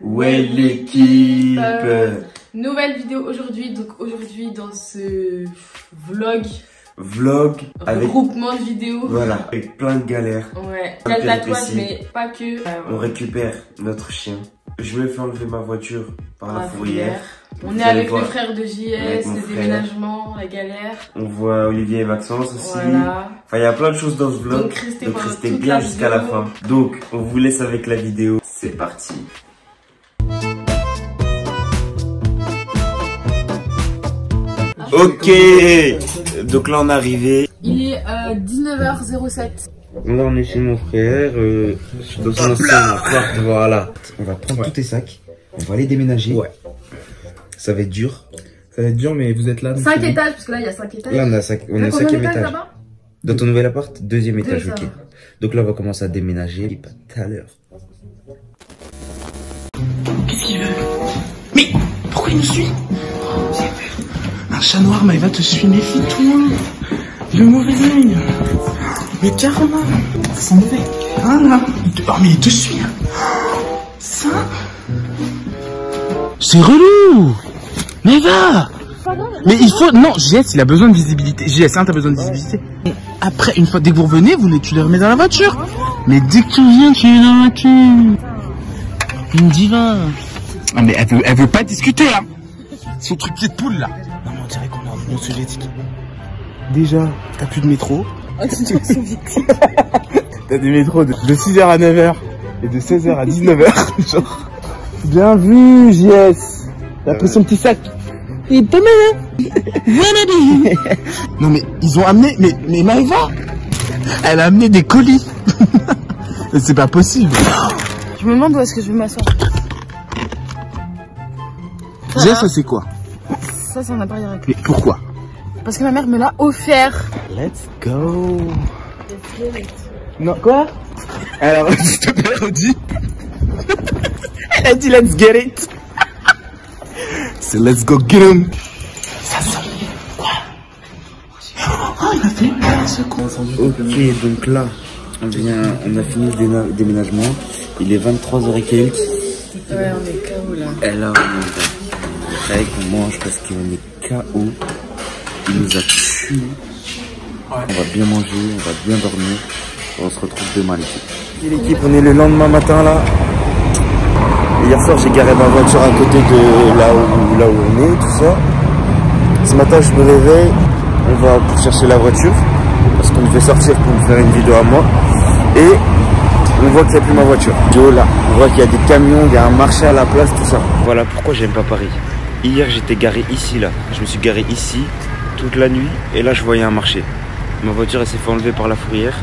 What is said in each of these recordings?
Ouais l'équipe Euh, Nouvelle vidéo aujourd'hui, donc aujourd'hui dans ce vlog, Vlog avec regroupement de vidéos. voilà avec plein de galères. Ouais, tatouage, mais pas que. Euh, On récupère notre chien. Je me fais enlever ma voiture par la la fourrière. On est avec voir. le frère de JS, mon le frère. déménagement, la galère. On voit Olivier et Maxence aussi. Voilà. Enfin, il y a plein de choses dans ce vlog. Donc restez Donc restez bien jusqu'à la fin. Donc, on vous laisse avec la vidéo. C'est parti. Ok. Donc là, on est arrivé. Il est euh, 19h07. Là, on est chez mon frère. Euh, dans son ancien appart. Voilà. On va prendre tous tes sacs. On va les déménager. Ouais. Ça va être dur. Ça va être dur, mais vous êtes là. donc 5 c'est bon. étages, parce que là il y a 5 étages. Là, on a, cinq- on est T'as au combien cinquième d'étages étage. là-bas? Dans ton nouvel appart, deuxième Deux, étage, ça ok. Donc là, on va commencer à déménager. Et pas tout à l'heure. Qu'est-ce qu'il veut? Mais pourquoi il nous suit? Oh. Un chat noir, mais il va te suivre, méfie-toi. Le mauvais œil. Mais carrément, c'est mauvais. Hein, là il te... Oh, mais il te suit. Ça? C'est relou Mais va Mais il faut... Non, JS, il a besoin de visibilité. JS, hein, t'as besoin de visibilité. Après, une fois, dès que vous revenez, vous les, tu les remets dans la voiture. Mais dès que tu reviens, tu es dans la voiture. Une diva. Ah mais elle veut, elle veut pas discuter là. Son truc de poule là. Non mais on dirait qu'on est en union soviétique. Déjà, t'as plus de métro. t'as des métros de, 6h à 9h et de 16h à 19h. Genre. Bien vu, JS. Il a pris son petit sac. Il est pas mal, hein Non mais ils ont amené, mais, mais Maëva, elle a amené des colis. C'est pas possible. Je me demande où est-ce que je vais m'asseoir. JS, ça c'est quoi? Ça, c'est un appareil à Mais pourquoi? Parce que ma mère me l'a offert. Let's go. Non, quoi? Alors, s'il te plaît, redis. Elle a dit let's get it. C'est let's go get him. Ça sent. Quoi Oh, il a fait peur, ce con. Ok, donc là, on, vient, on a fini le déménagement. Il est 23h et quelques. Ouais, on est KO là. Et là, on est avec on mange parce qu'on est KO. Il nous a tués. On va bien manger, on va bien dormir. On se retrouve demain l'équipe. L'équipe, on est le lendemain matin là. Hier soir, j'ai garé ma voiture à côté de là où, là où on est, tout ça. Ce matin, je me réveille. On va pour chercher la voiture. Parce qu'on devait sortir pour me faire une vidéo à moi. Et on voit qu'il n'y a plus ma voiture. Yo, là, on voit qu'il y a des camions, il y a un marché à la place, tout ça. Voilà pourquoi j'aime pas Paris. Hier, j'étais garé ici, là. Je me suis garé ici toute la nuit et là, je voyais un marché. Ma voiture, elle s'est fait enlever par la fourrière.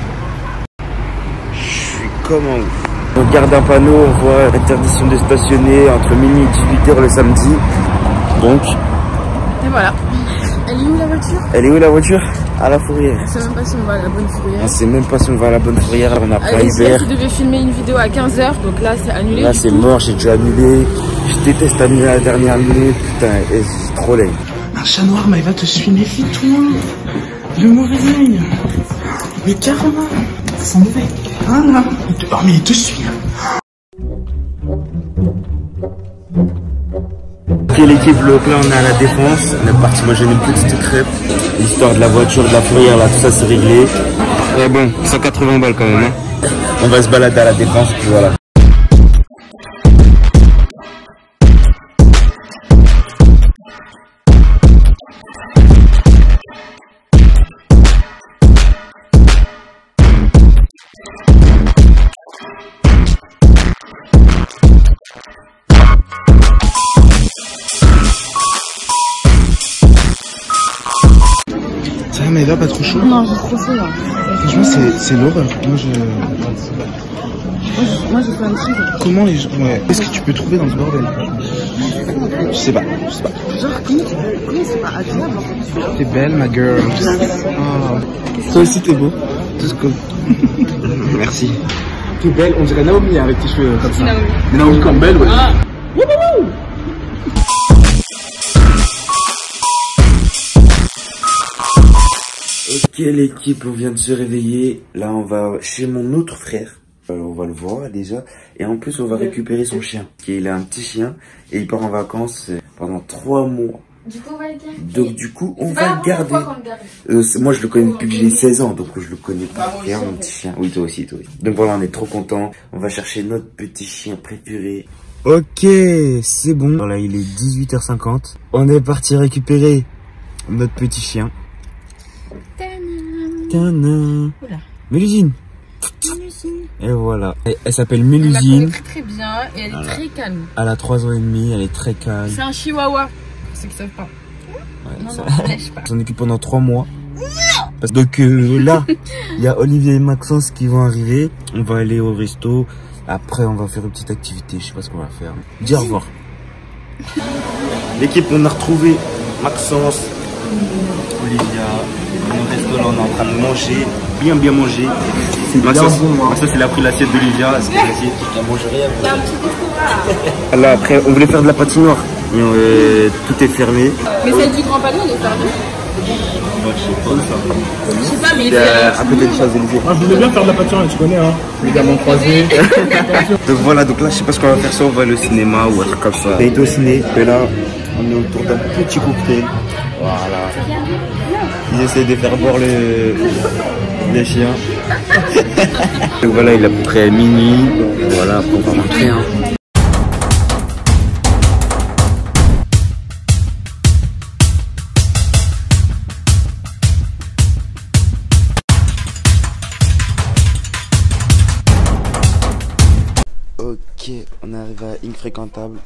Je suis comme un ouf. On regarde un panneau, on voit interdiction de stationner entre minuit et 18h le samedi. Donc, Et voilà. Elle est où la voiture? elle est où la voiture? À la fourrière. Je sais même pas si on va à la bonne fourrière. On sait même pas si on va à la bonne fourrière, on n'a pas hiver. tu devais filmer une vidéo à 15h, donc là c'est annulé. Là c'est mort, j'ai déjà annulé. Je déteste annuler à la dernière minute, putain, et c'est trop laid. Un chat noir, mais il va te suivre, méfie-toi. Le mauvais œil. Mais carrément, c'est mauvais. Hein, là il te... Oh, mais il te suit. Ok l'équipe, là on est à la défense, on est parti manger une petite crêpe. L'histoire de la voiture, de la fourrière, là tout ça c'est réglé. Mais bon, 180 balles quand même. Hein. On va se balader à la défense, puis voilà. Ça va, Maëva, pas trop chaud Non, j'ai trop chaud là. Franchement, c'est c'est l'horreur. Moi, je... Moi j'ai fait un truc. Comment les gens... Ouais. Qu'est-ce que tu peux trouver dans ce bordel? Je sais pas, je sais pas. Genre, comment tu peux. Comment c'est pas agréable en fait? T'es belle, ma girl. Oh. Toi aussi, t'es beau. Tout cool. Merci. T'es belle, on dirait Naomi avec tes cheveux comme ça. Naomi. Mais Naomi Campbell, ouais. Ah. Ok l'équipe, on vient de se réveiller? Là, on va chez mon autre frère. Euh, on va le voir déjà. Et en plus, on va récupérer son chien. Il a un petit chien et il part en vacances euh, pendant trois mois. Du coup, on va le garder. Donc du coup, on C'est va le garder. le garde. Euh, c'est- moi, je le connais depuis que j'ai 16 ans, donc je le connais Bah, pas aussi, mon petit chien. Oui, toi aussi, toi aussi. Donc voilà, on est trop contents. On va chercher notre petit chien préféré. Ok, c'est bon. Voilà, il est 18h50. On est parti récupérer notre petit chien. Tana. Mélusine. Et voilà. Elle s'appelle Elle Mélusine. très très bien et elle est très calme. Elle a 3 ans et demi, elle est très calme. C'est un chihuahua. Pour ceux qui savent pas. Ouais, Non, ça- non, lèche pas. Occupe pendant trois mois. Parce- Donc euh, là, il y a Olivier et Maxence qui vont arriver. On va aller au resto. Après, on va faire une petite activité. Je sais pas ce qu'on va faire. Dis au revoir. L'équipe, on a retrouvé Maxence, Olivia. Au resto, là, on est en train de manger. Bien, bien manger. Maxence, Maxence, il a pris l'assiette d'Olivia. Parce qu'elle a dit qu'il mange rien. Un petit. Là, après, on voulait faire de la patinoire. Mais euh, tout est fermé. Mais celle du Grand Palais, elle est fermée. Je sais pas, mais il a à côté de Champs-Élysées. Moi, je voulais bien faire de la pâture, tu connais, hein. Les gamins croisés. Donc voilà, donc là je sais pas ce qu'on va faire, soit on va aller au cinéma ou un truc comme ça. Est au ciné, et là on est autour d'un petit cocktail. Voilà. Il essaie de faire boire le, les chiens. donc voilà, il est à peu près minuit. Voilà, après on va rentrer. Hein. Ok, on arrive à Infréquentable.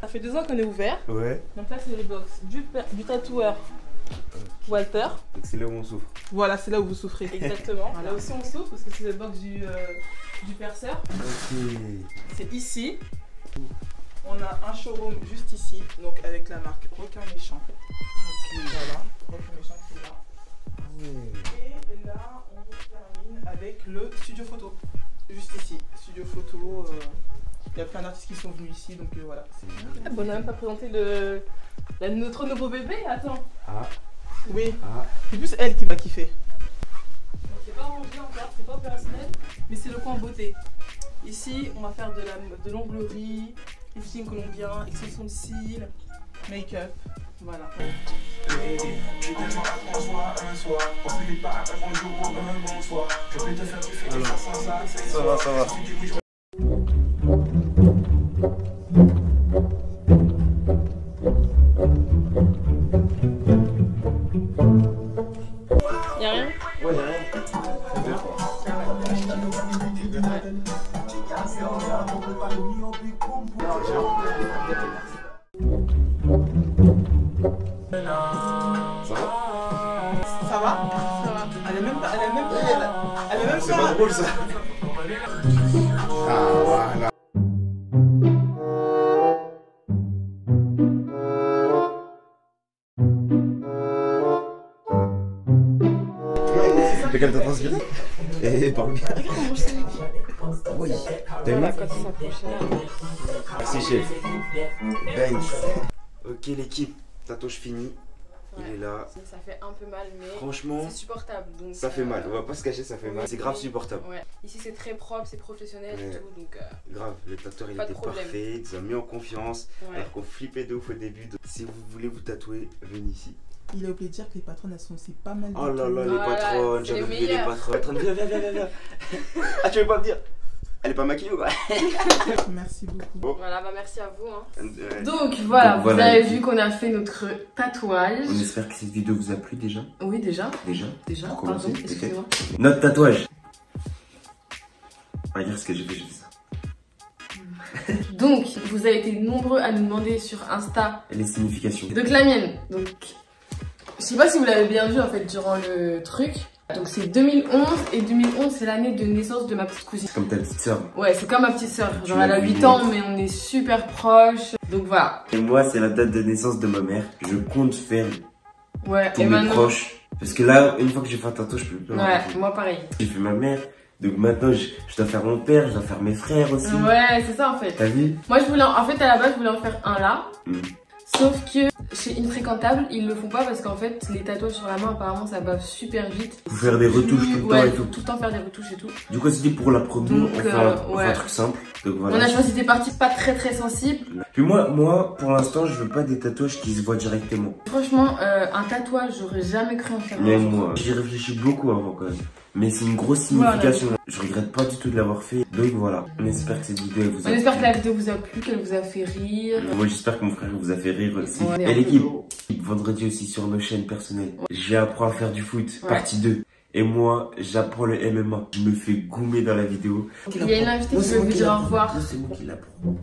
Ça fait deux ans qu'on est ouvert. Ouais, Donc là, c'est les box du, du tatoueur Walter. c'est là où on souffre. Voilà, c'est là où vous souffrez. Exactement. Là aussi, on souffre parce que c'est le box du, euh, du perceur. Ok. C'est ici. On a un showroom juste ici, donc avec la marque Requin Méchant. Voilà, Il y a plein d'artistes qui sont venus ici, donc euh, voilà. Ah, bon, on n'a même pas présenté le, la- notre nouveau bébé, attends. Ah, Oui, ah. c'est plus elle qui va kiffer. C'est pas rangé encore, c'est pas opérationnel, mais c'est le coin beauté. Ici, on va faire de la de l'onglerie, lifting colombien, extension de cils, make-up. Voilà. Ça va, ça va. Ça va Ça. Elle est même pas. Elle est même pas. Elle, est même C'est pas. pas drôle ça. Ah, voilà. T'as Et parle. Oui. T'as Merci chef. Ok l'équipe, tatouage fini. Il est là. Ça fait un peu mal, mais Franchement, c'est supportable. Donc, ça fait euh, mal. On va pas se cacher, ça fait mal. C'est grave supportable. Ouais. Ici, c'est très propre, c'est professionnel et tout. Donc, euh, Grave, le tatoueur il était problème. parfait, il nous a mis en confiance. ouais. Alors qu'on flippait de ouf au début. Donc, si vous voulez vous tatouer, venez ici. Il a oublié de dire que les patronnes, elles sont aussi pas mal. Oh là là, les patronnes, j'avais oublié les patronnes. Patronne, viens, viens, viens, viens, viens. Ah, tu veux pas me dire Elle est pas maquillée ou quoi Merci beaucoup. Bon. Voilà, bah merci à vous. Hein. Euh, Donc voilà, Donc, vous voilà, avez vu qu'on a fait notre tatouage. On espère que cette vidéo vous a plu déjà. Oui, déjà. Déjà. Déjà, Pour pardon, commencer, excusez-moi. Notre tatouage. Regarde ce que j'ai fait, j'ai fait ça. Donc, vous avez été nombreux à nous demander sur Insta. Les significations. Donc la mienne, donc je sais pas si vous l'avez bien vu en fait durant le truc. Donc c'est 2011 et 2011 c'est l'année de naissance de ma petite cousine. Comme ta petite soeur. Ouais, c'est comme ma petite sœur. Genre elle a l'as vu 8 ans mais on est super proches. Donc voilà. Et moi, c'est la date de naissance de ma mère. Je compte faire Ouais, et mes maintenant. proches. Parce que là, une fois que j'ai fait un tatouage, je peux plus. Ouais, moi pareil. J'ai fait ma mère. Donc maintenant, je, je dois faire mon père, je dois faire mes frères aussi. Ouais, c'est ça en fait. T'as vu? Moi je voulais, en fait à la base je voulais en faire un là. Mm. Sauf que Chez Infréquentable, ils le font pas parce qu'en fait, les tatouages sur la main, apparemment, ça bave super vite. Faut faire des retouches tout le ouais, temps et tout. tout le temps faire des retouches et tout. Du coup, c'était pour la promo, Donc, on, fait euh, un, on fait ouais. un truc simple. Donc On a choisi des parties pas très très sensibles. Puis moi, moi, pour l'instant, je veux pas des tatouages qui se voient directement. Franchement, euh, un tatouage, j'aurais jamais cru en faire un. Mais moi, j'y réfléchis beaucoup avant quand même. Mais c'est une grosse signification. Je regrette pas du tout de l'avoir fait. Donc voilà, on espère que cette vidéo vous a On espère que plu. la vidéo vous a plu, qu'elle vous a fait rire. Moi j'espère que mon frère vous a fait rire aussi. Ouais. Et l'équipe, vendredi aussi sur nos chaînes personnelles. J'ai appris à faire du foot, Ouais. partie 2. Et moi, j'apprends le MMA. Je me fais goumer dans la vidéo. Il y a une invitée qui veut vous dire au revoir. C'est moi qui l'apprends. Mon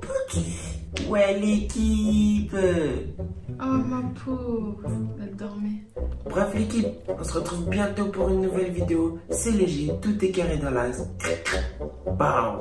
petit. Ouais, l'équipe. Oh ma pauvre, elle dormait. Bref, l'équipe, on se retrouve bientôt pour une nouvelle vidéo. C'est léger, tout est carré dans l'as. Bam.